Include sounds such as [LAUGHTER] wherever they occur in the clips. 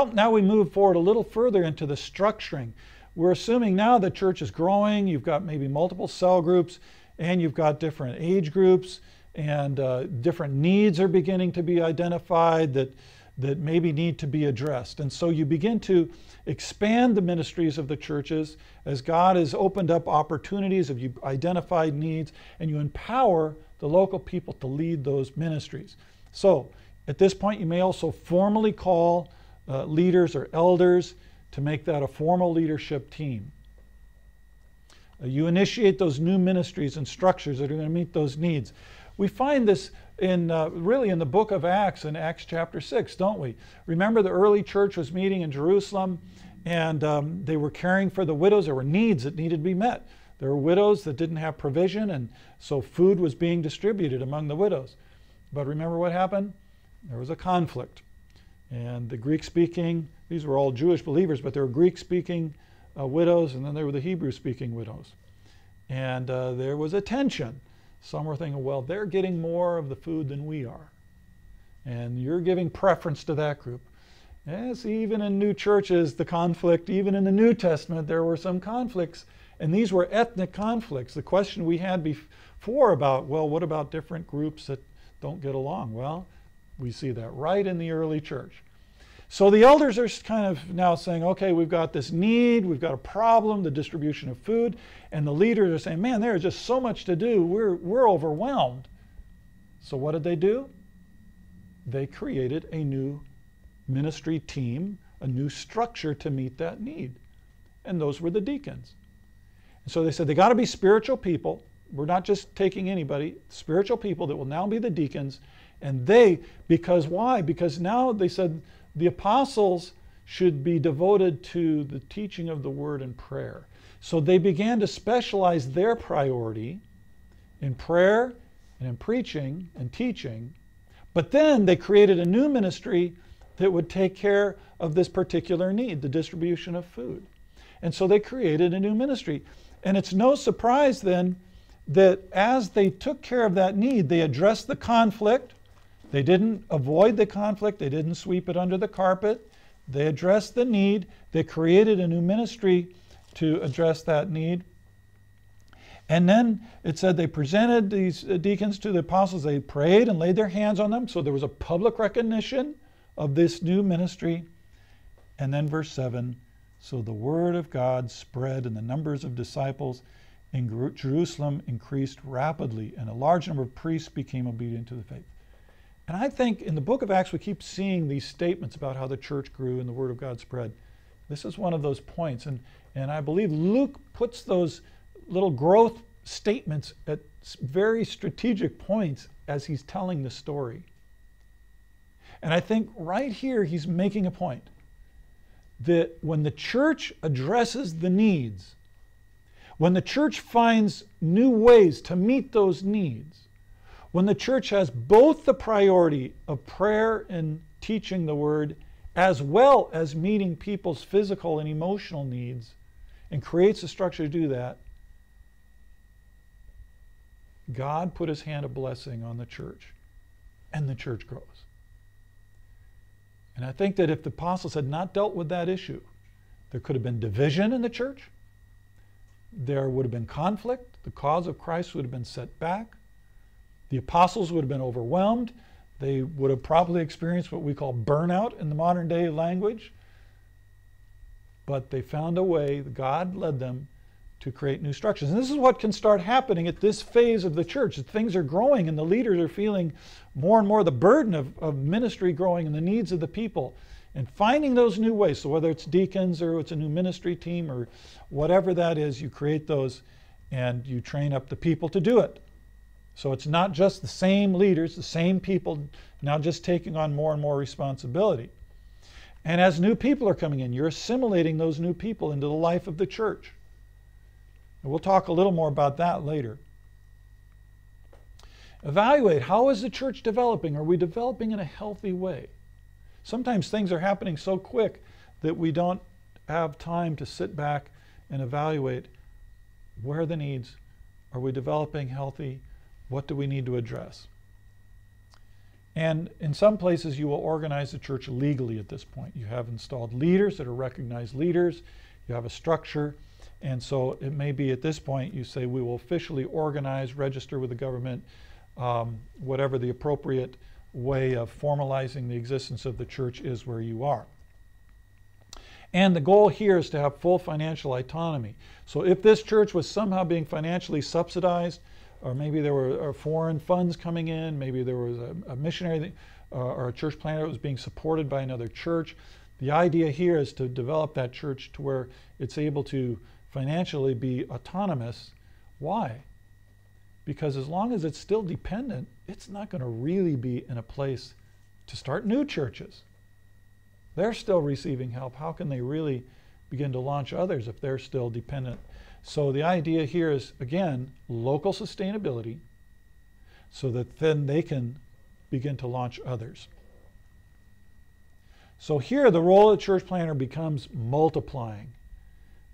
Well, now we move forward a little further into the structuring. We're assuming now the church is growing, you've got maybe multiple cell groups, and you've got different age groups, and uh, different needs are beginning to be identified that, that maybe need to be addressed. And so you begin to expand the ministries of the churches as God has opened up opportunities, of you identified needs, and you empower the local people to lead those ministries. So at this point, you may also formally call uh, leaders or elders to make that a formal leadership team. Uh, you initiate those new ministries and structures that are going to meet those needs. We find this in uh, really in the book of Acts in Acts chapter 6, don't we? Remember the early church was meeting in Jerusalem and um, they were caring for the widows. There were needs that needed to be met. There were widows that didn't have provision, and so food was being distributed among the widows. But remember what happened? There was a conflict. And the Greek speaking, these were all Jewish believers, but there were Greek speaking uh, widows, and then there were the Hebrew speaking widows. And uh, there was a tension. Some were thinking, well, they're getting more of the food than we are. And you're giving preference to that group. Yes, even in new churches, the conflict, even in the New Testament, there were some conflicts. And these were ethnic conflicts. The question we had before about, well, what about different groups that don't get along? Well, we see that right in the early church. So the elders are kind of now saying, okay, we've got this need, we've got a problem, the distribution of food, and the leaders are saying, man, there is just so much to do, we're, we're overwhelmed. So what did they do? They created a new ministry team, a new structure to meet that need. And those were the deacons. And so they said, they got to be spiritual people. We're not just taking anybody, spiritual people that will now be the deacons and they, because why? Because now they said the apostles should be devoted to the teaching of the word and prayer. So they began to specialize their priority in prayer and in preaching and teaching. But then they created a new ministry that would take care of this particular need, the distribution of food. And so they created a new ministry. And it's no surprise then that as they took care of that need, they addressed the conflict they didn't avoid the conflict, they didn't sweep it under the carpet. They addressed the need, they created a new ministry to address that need. And then it said they presented these uh, deacons to the apostles. They prayed and laid their hands on them. So there was a public recognition of this new ministry. And then verse 7 so the word of God spread, and the numbers of disciples in Jerusalem increased rapidly, and a large number of priests became obedient to the faith. And I think in the book of Acts, we keep seeing these statements about how the church grew and the word of God spread. This is one of those points. And, and I believe Luke puts those little growth statements at very strategic points as he's telling the story. And I think right here he's making a point that when the church addresses the needs, when the church finds new ways to meet those needs, when the church has both the priority of prayer and teaching the word, as well as meeting people's physical and emotional needs, and creates a structure to do that, God put his hand of blessing on the church, and the church grows. And I think that if the apostles had not dealt with that issue, there could have been division in the church, there would have been conflict, the cause of Christ would have been set back, the apostles would have been overwhelmed. They would have probably experienced what we call burnout in the modern day language. But they found a way, God led them to create new structures. And this is what can start happening at this phase of the church. Things are growing and the leaders are feeling more and more the burden of, of ministry growing and the needs of the people. And finding those new ways, so whether it's deacons or it's a new ministry team or whatever that is, you create those and you train up the people to do it. So it's not just the same leaders, the same people now just taking on more and more responsibility. And as new people are coming in, you're assimilating those new people into the life of the church. And we'll talk a little more about that later. Evaluate how is the church developing? Are we developing in a healthy way? Sometimes things are happening so quick that we don't have time to sit back and evaluate where the needs? Are we developing healthy what do we need to address? And in some places, you will organize the church legally at this point. You have installed leaders that are recognized leaders, you have a structure. And so it may be at this point you say, we will officially organize, register with the government, um, whatever the appropriate way of formalizing the existence of the church is where you are. And the goal here is to have full financial autonomy. So if this church was somehow being financially subsidized, or maybe there were uh, foreign funds coming in, maybe there was a, a missionary uh, or a church planter that was being supported by another church. The idea here is to develop that church to where it's able to financially be autonomous. Why? Because as long as it's still dependent, it's not going to really be in a place to start new churches. They're still receiving help. How can they really begin to launch others if they're still dependent so the idea here is, again, local sustainability so that then they can begin to launch others. So here the role of the church planter becomes multiplying.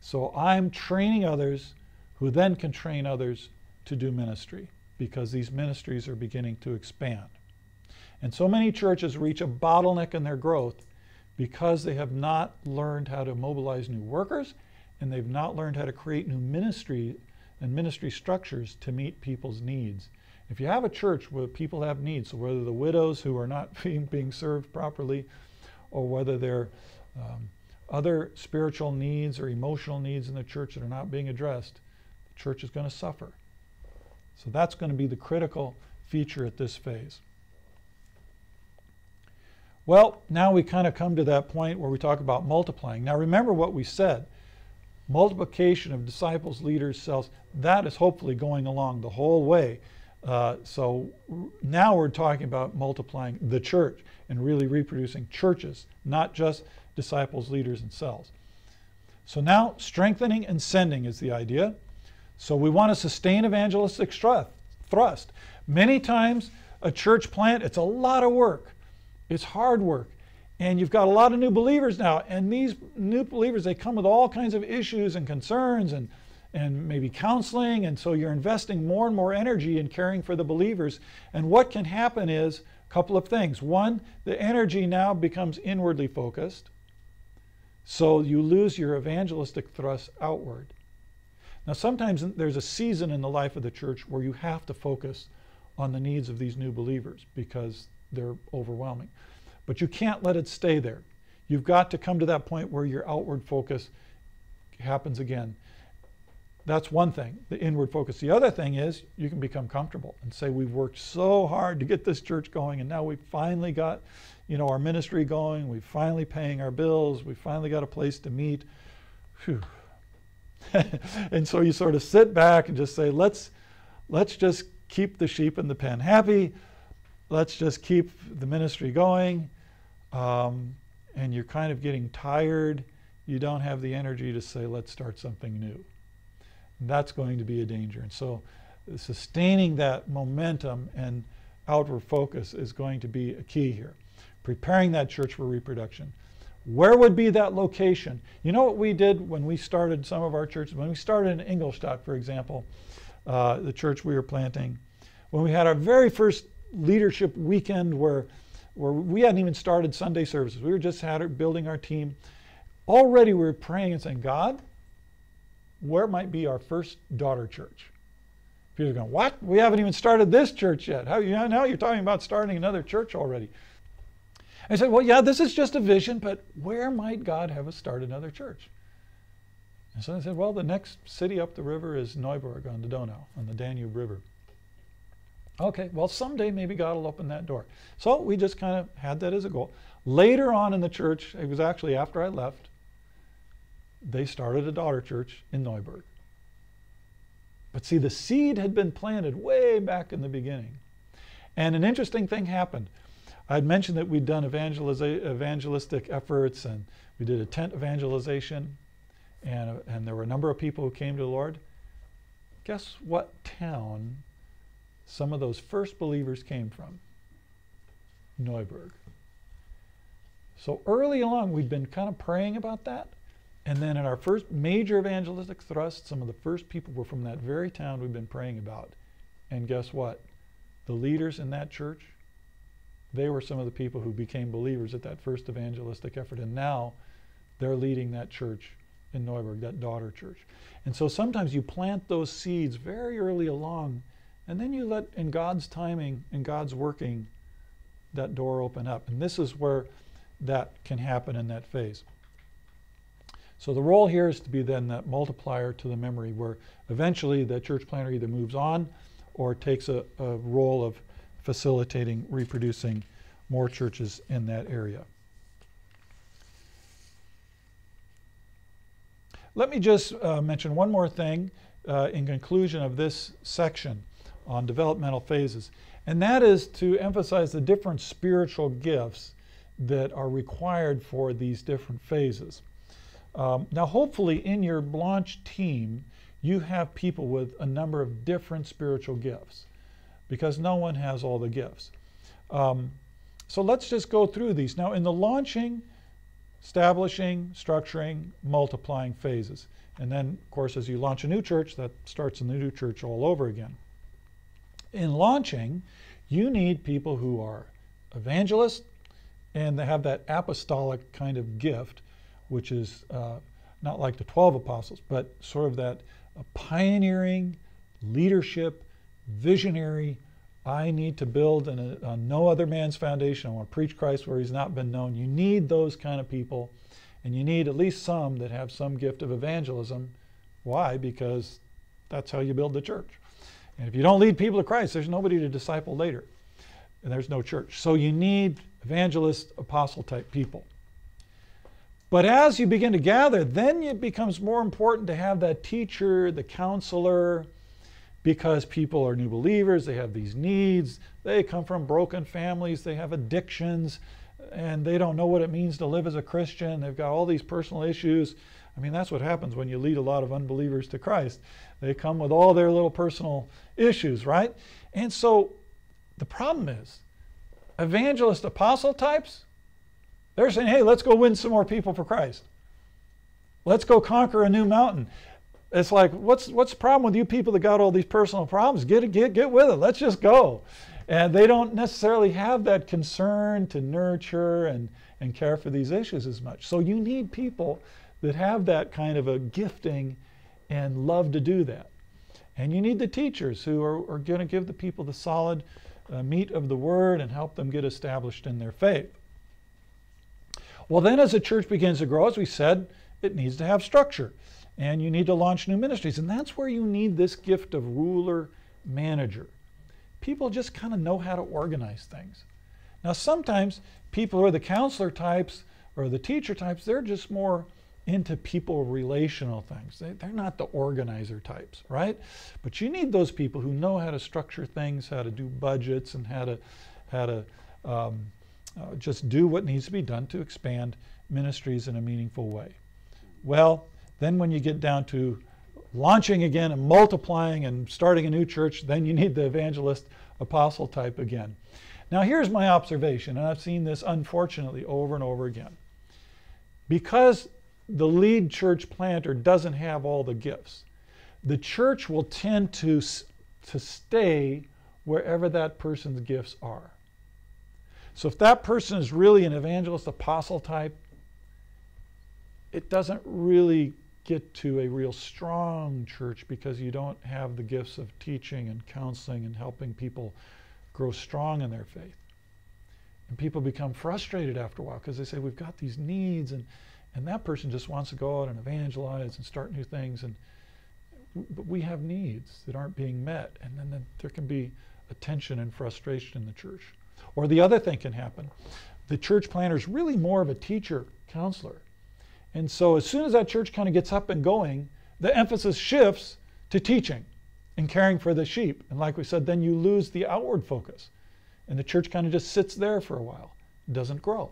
So I'm training others who then can train others to do ministry because these ministries are beginning to expand. And so many churches reach a bottleneck in their growth because they have not learned how to mobilize new workers and they've not learned how to create new ministry and ministry structures to meet people's needs. If you have a church where people have needs, so whether the widows who are not [LAUGHS] being, being served properly, or whether they're um, other spiritual needs or emotional needs in the church that are not being addressed, the church is going to suffer. So that's going to be the critical feature at this phase. Well, now we kind of come to that point where we talk about multiplying. Now remember what we said multiplication of disciples, leaders, cells, that is hopefully going along the whole way. Uh, so now we're talking about multiplying the church and really reproducing churches, not just disciples, leaders, and cells. So now strengthening and sending is the idea. So we want to sustain evangelistic thrust. Many times a church plant, it's a lot of work. It's hard work. And you've got a lot of new believers now, and these new believers, they come with all kinds of issues and concerns and, and maybe counseling, and so you're investing more and more energy in caring for the believers. And what can happen is a couple of things. One, the energy now becomes inwardly focused, so you lose your evangelistic thrust outward. Now, sometimes there's a season in the life of the church where you have to focus on the needs of these new believers because they're overwhelming. But you can't let it stay there. You've got to come to that point where your outward focus happens again. That's one thing, the inward focus. The other thing is you can become comfortable and say, We've worked so hard to get this church going, and now we've finally got you know, our ministry going, we're finally paying our bills, we finally got a place to meet. [LAUGHS] and so you sort of sit back and just say, let's let's just keep the sheep in the pen happy. Let's just keep the ministry going um, and you're kind of getting tired, you don't have the energy to say, let's start something new. That's going to be a danger. And so sustaining that momentum and outward focus is going to be a key here. Preparing that church for reproduction. Where would be that location? You know what we did when we started some of our churches? When we started in Ingolstadt, for example, uh, the church we were planting, when we had our very first leadership weekend where where we hadn't even started Sunday services. We were just had building our team. Already we were praying and saying, God, where might be our first daughter church? People are going, what? We haven't even started this church yet. How, you now you're talking about starting another church already. I said, well, yeah, this is just a vision, but where might God have us start another church? And so I said, well, the next city up the river is Neuburg on the Donau, on the Danube River. Okay, well, someday maybe God will open that door. So we just kind of had that as a goal. Later on in the church, it was actually after I left, they started a daughter church in Neuburg. But see, the seed had been planted way back in the beginning. And an interesting thing happened. I had mentioned that we'd done evangelistic efforts and we did a tent evangelization, and, and there were a number of people who came to the Lord. Guess what town some of those first believers came from Neuburg. So early along, we'd been kind of praying about that. And then in our first major evangelistic thrust, some of the first people were from that very town we've been praying about. And guess what? The leaders in that church They were some of the people who became believers at that first evangelistic effort, and now they're leading that church in Neuburg, that daughter church. And so sometimes you plant those seeds very early along, and then you let, in God's timing, in God's working, that door open up. And this is where that can happen in that phase. So the role here is to be then that multiplier to the memory where eventually the church planter either moves on or takes a, a role of facilitating reproducing more churches in that area. Let me just uh, mention one more thing uh, in conclusion of this section on developmental phases, and that is to emphasize the different spiritual gifts that are required for these different phases. Um, now, hopefully, in your launch team, you have people with a number of different spiritual gifts because no one has all the gifts. Um, so let's just go through these. Now, in the launching, establishing, structuring, multiplying phases. And then, of course, as you launch a new church, that starts a new church all over again. In launching, you need people who are evangelists and they have that apostolic kind of gift which is uh, not like the 12 apostles, but sort of that pioneering leadership, visionary. I need to build an, a, on no other man's foundation. I want to preach Christ where he's not been known. You need those kind of people, and you need at least some that have some gift of evangelism. Why? Because that's how you build the church. And if you don't lead people to Christ, there's nobody to disciple later, and there's no church. So you need evangelist, apostle type people. But as you begin to gather, then it becomes more important to have that teacher, the counselor, because people are new believers, they have these needs, they come from broken families, they have addictions, and they don't know what it means to live as a Christian. They've got all these personal issues. I mean, that's what happens when you lead a lot of unbelievers to Christ. They come with all their little personal issues, right? And so the problem is, evangelist apostle types, they're saying, hey, let's go win some more people for Christ. Let's go conquer a new mountain. It's like, what's what's the problem with you people that got all these personal problems? Get get get with it. Let's just go. And they don't necessarily have that concern to nurture and, and care for these issues as much. So you need people that have that kind of a gifting and love to do that. And you need the teachers who are, are going to give the people the solid uh, meat of the word and help them get established in their faith. Well, then as the church begins to grow, as we said, it needs to have structure. And you need to launch new ministries. And that's where you need this gift of ruler manager. People just kind of know how to organize things. Now, sometimes people who are the counselor types or the teacher types, they're just more into people relational things. They, are not the organizer types, right? But you need those people who know how to structure things, how to do budgets, and how to how to um, uh, just do what needs to be done to expand ministries in a meaningful way. Well, then when you get down to launching again and multiplying and starting a new church, then you need the evangelist apostle type again. Now, here's my observation, and I've seen this unfortunately over and over again. Because the lead church planter doesn't have all the gifts, the church will tend to, to stay wherever that person's gifts are. So if that person is really an evangelist apostle type, it doesn't really get to a real strong church because you don't have the gifts of teaching and counseling and helping people grow strong in their faith. And people become frustrated after a while because they say, We've got these needs, and, and that person just wants to go out and evangelize and start new things. And but we have needs that aren't being met. And then there can be a tension and frustration in the church. Or the other thing can happen. The church planter is really more of a teacher, counselor. And so as soon as that church kind of gets up and going, the emphasis shifts to teaching and caring for the sheep. And like we said, then you lose the outward focus. And the church kind of just sits there for a while, doesn't grow.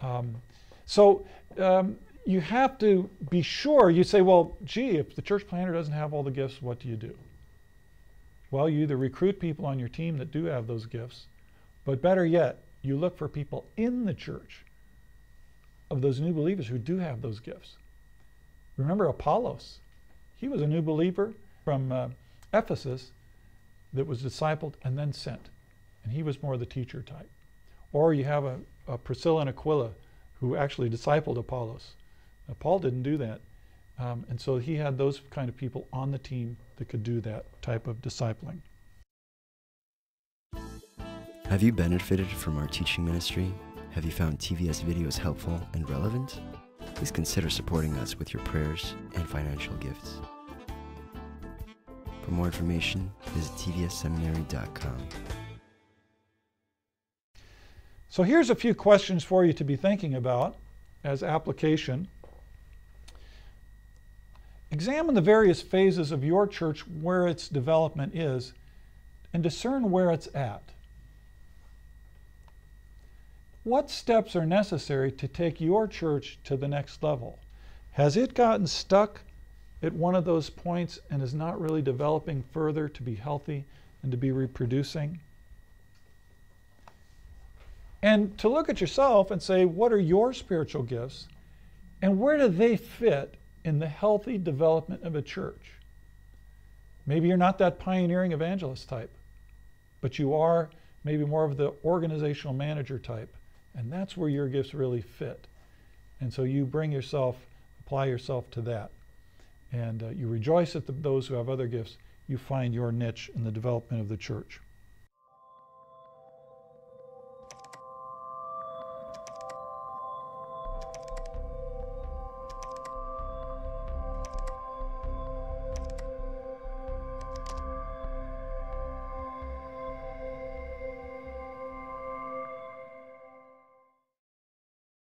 Um, so um, you have to be sure. You say, well, gee, if the church planter doesn't have all the gifts, what do you do? Well, you either recruit people on your team that do have those gifts, but better yet, you look for people in the church of those new believers who do have those gifts. Remember Apollos. He was a new believer from uh, Ephesus that was discipled and then sent. And he was more the teacher type. Or you have a, a Priscilla and Aquila who actually discipled Apollos. Now, Paul didn't do that. Um, and so he had those kind of people on the team that could do that type of discipling. Have you benefited from our teaching ministry? Have you found TVS videos helpful and relevant? Please consider supporting us with your prayers and financial gifts. For more information, visit tvsseminary.com. So here's a few questions for you to be thinking about as application. Examine the various phases of your church where its development is and discern where it's at. What steps are necessary to take your church to the next level? Has it gotten stuck at one of those points and is not really developing further to be healthy and to be reproducing? And to look at yourself and say, what are your spiritual gifts and where do they fit in the healthy development of a church? Maybe you're not that pioneering evangelist type, but you are maybe more of the organizational manager type. And that's where your gifts really fit. And so you bring yourself, apply yourself to that. And uh, you rejoice at the, those who have other gifts. You find your niche in the development of the church.